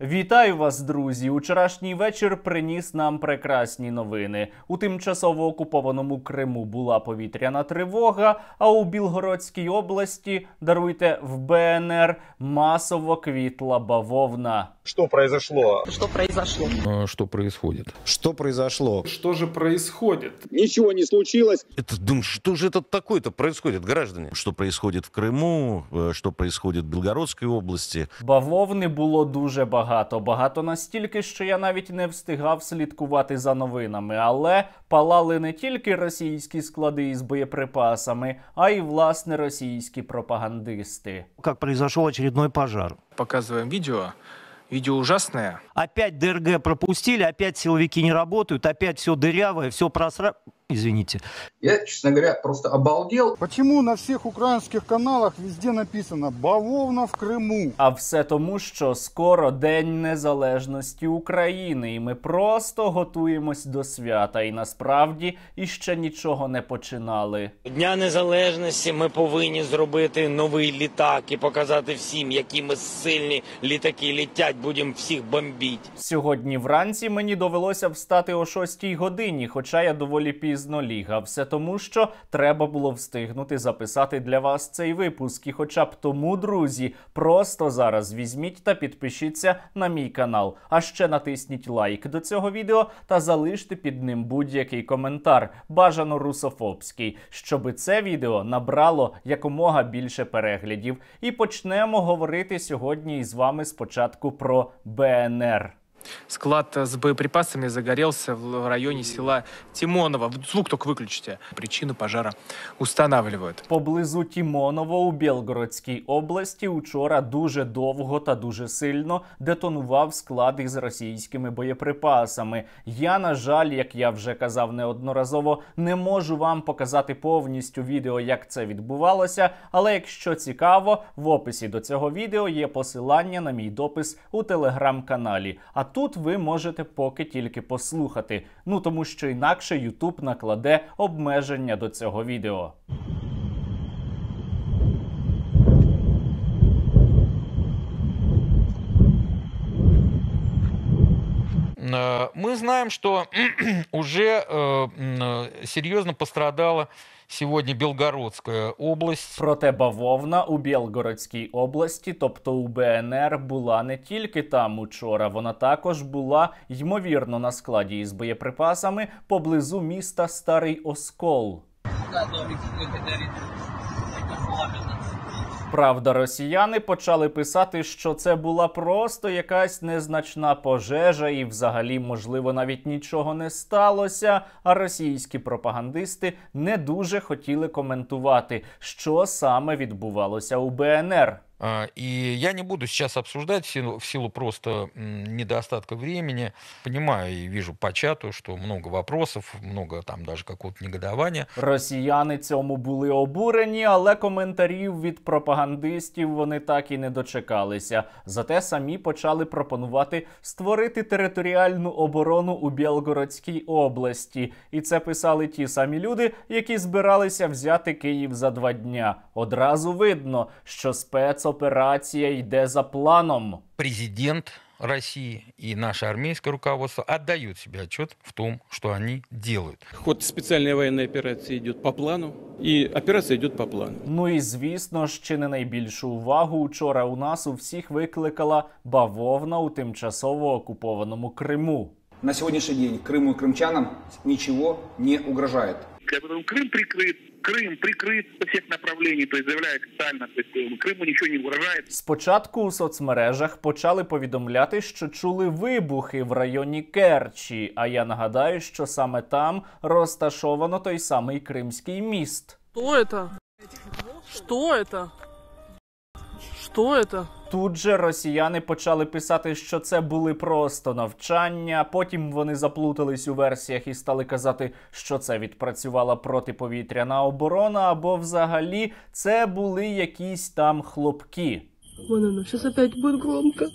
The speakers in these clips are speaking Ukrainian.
Вітаю вас, друзі! Учорашній вечір приніс нам прекрасні новини. У тимчасово окупованому Криму була повітряна тривога. А у Білгородській області даруйте в БНР масово квітла бавовна. Что произошло? Что произошло? Э, Что происходит? Что произошло? Что же происходит? Ничего не случилось. Это, думаю, что же это такое-то происходит, граждане? Что происходит в Крыму, э, что происходит в Белгородской области. Бавовни було дуже багато. Багато настільки, що я навіть не встигав слідкувати за новинами. Але палали не тільки російські склади із боєприпасами, а й власне російські пропагандисти. как произошел очередной пожар. Показываем видео. Видео ужасное. Опять ДРГ пропустили, опять силовики не работают, опять все дырявое, все просра... Извините. Я, честно говоря, просто обалдел. Почему на всех украинских каналах везде написано «Бавовна в Крыму»? А все тому, що скоро День Незалежності України, і ми просто готуємось до свята. І насправді іще нічого не починали. Дня незалежності ми повинні зробити новий літак і показати всім, які ми сильні літаки літять, будемо всіх бомбити. Сьогодні вранці мені довелося встати о 6 годині, хоча я доволі пізно ліг. А все тому, що треба було встигнути записати для вас цей випуск. І хоча б тому, друзі, просто зараз візьміть та підпишіться на мій канал. А ще натисніть лайк до цього відео та залиште під ним будь-який коментар, бажано русофобський, щоби це відео набрало якомога більше переглядів. І почнемо говорити сьогодні із вами спочатку про БНР. Склад с боеприпасами загорелся в районе села Тимоново. Звук только выключите. Причину пожара устанавливают. Поблизу Тімоново у Білгородській області учора дуже довго та дуже сильно детонував склад із російськими боєприпасами. Я, на жаль, як я вже казав неодноразово, не можу вам показати повністю відео, як це відбувалося. Але якщо цікаво, в описі до цього відео є посилання на мій допис у телеграм-каналі. А тут ви можете поки тільки послухати. Ну тому що інакше YouTube накладе обмеження до цього відео. Мы знаем, что уже э, м, э, серьезно пострадала сегодня Белгородская область. Проте бавовна у Білгородській області, тобто у БНР, була не тільки там учора, вона також була ймовірно на складі із боєприпасами поблизу міста Старий Оскол. Правда, росіяни почали писати, що це була просто якась незначна пожежа, і взагалі, можливо, навіть нічого не сталося. А російські пропагандисти не дуже хотіли коментувати, що саме відбувалося у БНР. И я не буду сейчас обсуждать в силу, в силу просто недостатка времени. Понимаю и вижу по чату, что много вопросов, много там даже какого-то негодования. Росіяни цьому були обурені, але коментарів від пропагандистів вони так і не дочекалися. Зате самі почали пропонувати створити територіальну оборону у Білгородській області. І це писали ті самі люди, які збиралися взяти Київ за два дня. Одразу видно, що спецоперація йде за планом. Президент России и наше армейское руководство отдают себе отчет в том, что они делают. Ход специальной военной операции идет по плану, и операция идет по плану. Ну і звісно ж, чи не найбільшу увагу учора у нас у всіх викликала бавовна у тимчасово окупованому Криму. На сегодняшний день Крыму и крымчанам ничего не угрожает. Крым прикрыт, Крым прикрыт со всех направлений, то есть заявляет официально, то есть э, Крыму ничего не угрожает. Спочатку у соцмережах почали повідомляти, що чули вибухи в районі Керчі. А я нагадаю, що саме там розташовано той самий Кримський міст. Что это? Что это? Что это? Тут же росіяни почали писати, що це були просто навчання. Потім вони заплутались у версіях і стали казати, що це відпрацювала протиповітряна оборона, або взагалі це були якісь там хлопки. Вон оно, щось опять буде громко.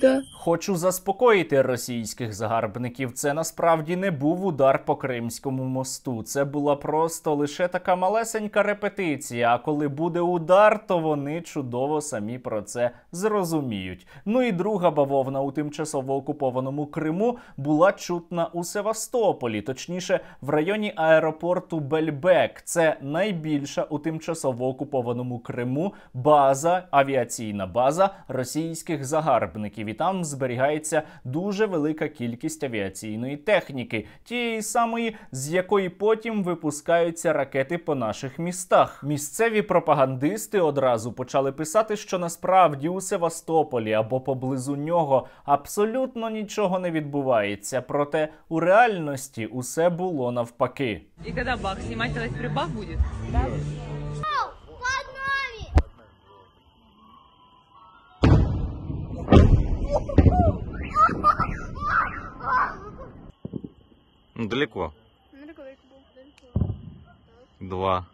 Да. Хочу заспокоїти російських загарбників. Це насправді не був удар по Кримському мосту. Це була просто лише така малесенька репетиція. А коли буде удар, то вони чудово самі про це зрозуміють. Ну і друга бавовна у тимчасово окупованому Криму була чутна у Севастополі, точніше, в районі аеропорту Бельбек. Це найбільша у тимчасово окупованому Криму база, авіаційна база російських загарбників. І там зберігається дуже велика кількість авіаційної техніки, тієї самої, з якої потім випускаються ракети по наших містах. Місцеві пропагандисти одразу почали писати, що насправді у Севастополі або поблизу нього абсолютно нічого не відбувається. Проте у реальності усе було навпаки. И когда бах, снимать тогда теперь бах Ну, далеко. Два.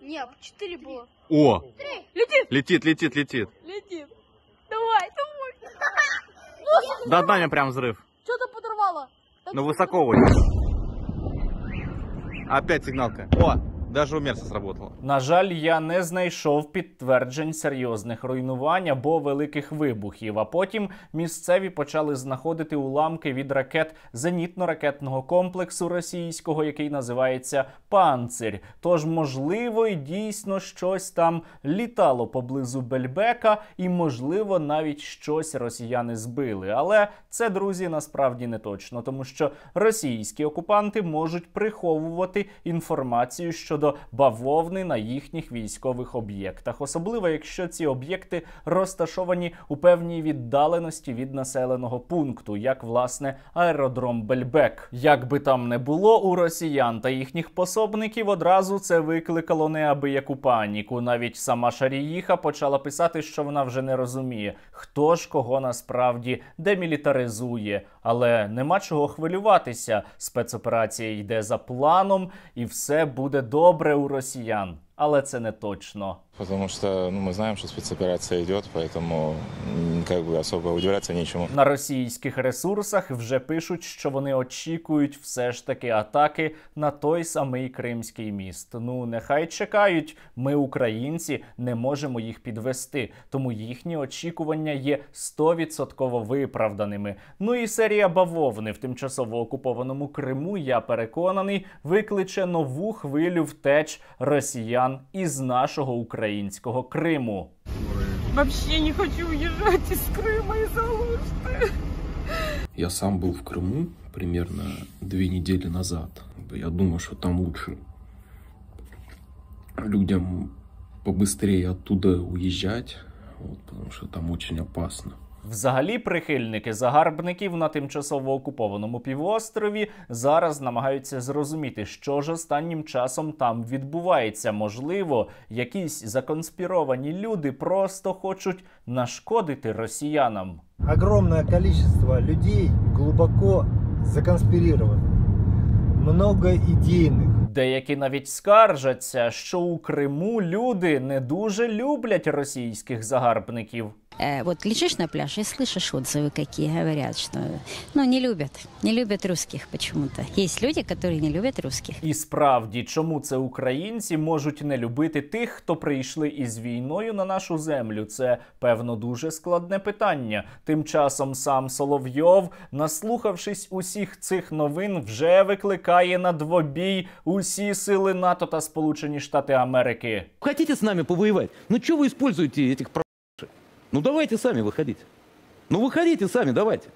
Нет, четыре было. О! Три. Летит. Летит, летит, летит. Летит. Давай, давай. Да одна прям взрыв. Что-то подорвало. Но высоко очень. Опять сигналка. О, даже у Мерса сработало. На жаль, я не знайшов підтверджень серйозних руйнувань або великих вибухів. А потім місцеві почали знаходити уламки від ракет зенітно-ракетного комплексу російського, який називається Панцир. Тож, можливо, і дійсно щось там літало поблизу Бельбека, і можливо навіть щось росіяни збили. Але це, друзі, насправді не точно, тому що російські окупанти можуть приховувати інформацію щодо бавовни на їхніх військових об'єктах, особливо якщо ці об'єкти розташовані у певній віддаленості від населеного пункту, як власне аеродром Бельбек. Як би там не було у росіян та їхніх пособників, одразу це викликало неабияку паніку. Навіть сама Шаріїха почала писати, що вона вже не розуміє, хто ж кого насправді демілітаризує. Але нема чого хвилюватися. Спецоперація йде за планом, і все буде добре у росіян Але це не точно. Потому что ну, мы знаем, что спецоперация идет, поэтому м, как бы особо удивляться нечему. На російських ресурсах вже пишуть, що вони очікують все ж таки атаки на той самий Кримський міст. Ну нехай чекають. Ми, українці, не можемо їх підвести, тому їхні очікування є 100% виправданими. Ну і серія бавовни в тимчасово окупованому Криму, я переконаний, викличе нову хвилю втеч росіян із нашого українського Криму. Вообще не хочу уезжать из Крыма из Алушты. Я сам был в Крыму примерно две недели назад. Я думаю, что там лучше людям побыстрее оттуда уезжать, вот, потому что там очень опасно. Взагалі, прихильники загарбників на тимчасово окупованому півострові зараз намагаються зрозуміти, що ж останнім часом там відбувається. Можливо, якісь законспіровані люди просто хочуть нашкодити росіянам. Огромное количество людей глубоко законспирировано. Много идейных. Деякі навіть скаржаться, що у Криму люди не дуже люблять російських загарбників. Э, вот лежишь на пляже и слышишь отзывы, какие говорят, что ну, не любят, не любят русских почему-то. Есть люди, которые не любят русских. І справді, чому це українці можуть не любити тих, хто прийшли із війною на нашу землю? Це певно дуже складне питання. Тим часом сам Соловйов, наслухавшись усіх цих новин, вже викликає на двобій усі сили НАТО та Сполучені Штати Америки. Хотите с нами повоевать? Ну что вы используете этих про... Ну давайте сами выходите. Ну выходите сами, давайте.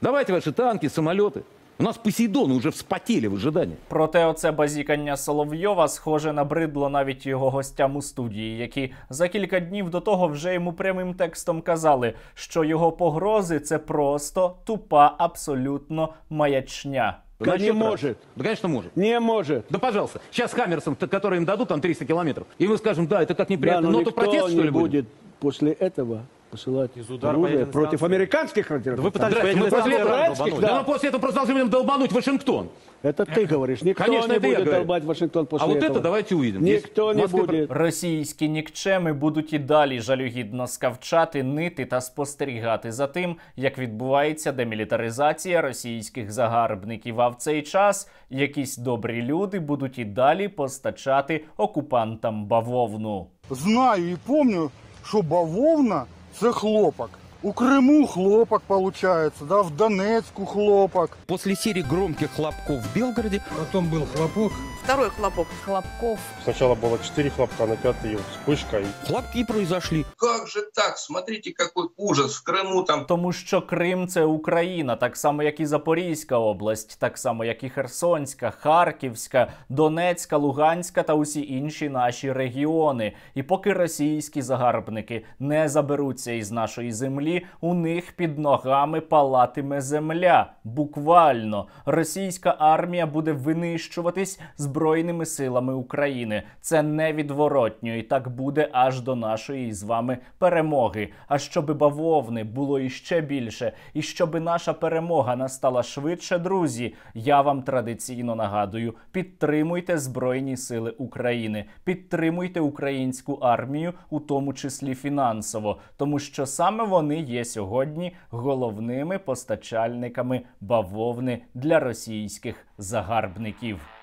Давайте ваши танки, самолеты. У нас Посейдоны уже вспотели в ожидании. Проте оце базікання Соловйова схоже набридло навіть його гостям у студії, які за кілька днів до того вже йому прямим текстом казали, що його погрози це просто тупа абсолютно маячня. Да не может. Да, конечно, может. Не может. Да, пожалуйста. Сейчас Хаммерсом, т- который им дадут, там 300 километров. И мы скажем, да, это как неприятно. Да, но Но то никто протест, что не ли, будет? будет после этого посылать удара оружие по ядерной против станции. американских ракетных Вы пытались станций. по ядерной Против станции иранских, долбануть. да. Да мы после этого просто должны будем долбануть Вашингтон. Это ты говоришь. Никто Конечно, не это я будет говорю. долбать Вашингтон после А вот этого. это давайте увидим. Никто не Москва- будет. Російські нікчеми будуть і далі жалюгідно скавчати, нити та спостерігати за тим, як відбувається демілітаризація російських загарбників. А в цей час якісь добрі люди будуть і далі постачати окупантам бавовну. Знаю і помню, що бавовна це хлопок. У Криму хлопок получается, да, в Донецку хлопок. После серии громких хлопков в Белгороде Потом был хлопок. Второй хлопок. Хлопков. Сначала было 4 хлопка, на пятый вспышка. хлопки произошли. Как же так? Смотрите, какой ужас в Крыму там. Тому що Крим це Україна, так само як і Запорізька область, так само як і Херсонська, Харківська, Донецька, Луганська та усі інші наші регіони. І поки російські загарбники не заберуться із нашої землі, у них під ногами палатиме земля. Буквально російська армія буде винищуватись збройними силами України. Це невідворотньо, і так буде аж до нашої з вами перемоги. А щоби бавовни було іще більше, і щоби наша перемога настала швидше, друзі. Я вам традиційно нагадую: підтримуйте Збройні Сили України, підтримуйте українську армію, у тому числі фінансово, тому що саме вони є сьогодні головними постачальниками бавовни для російських загарбників.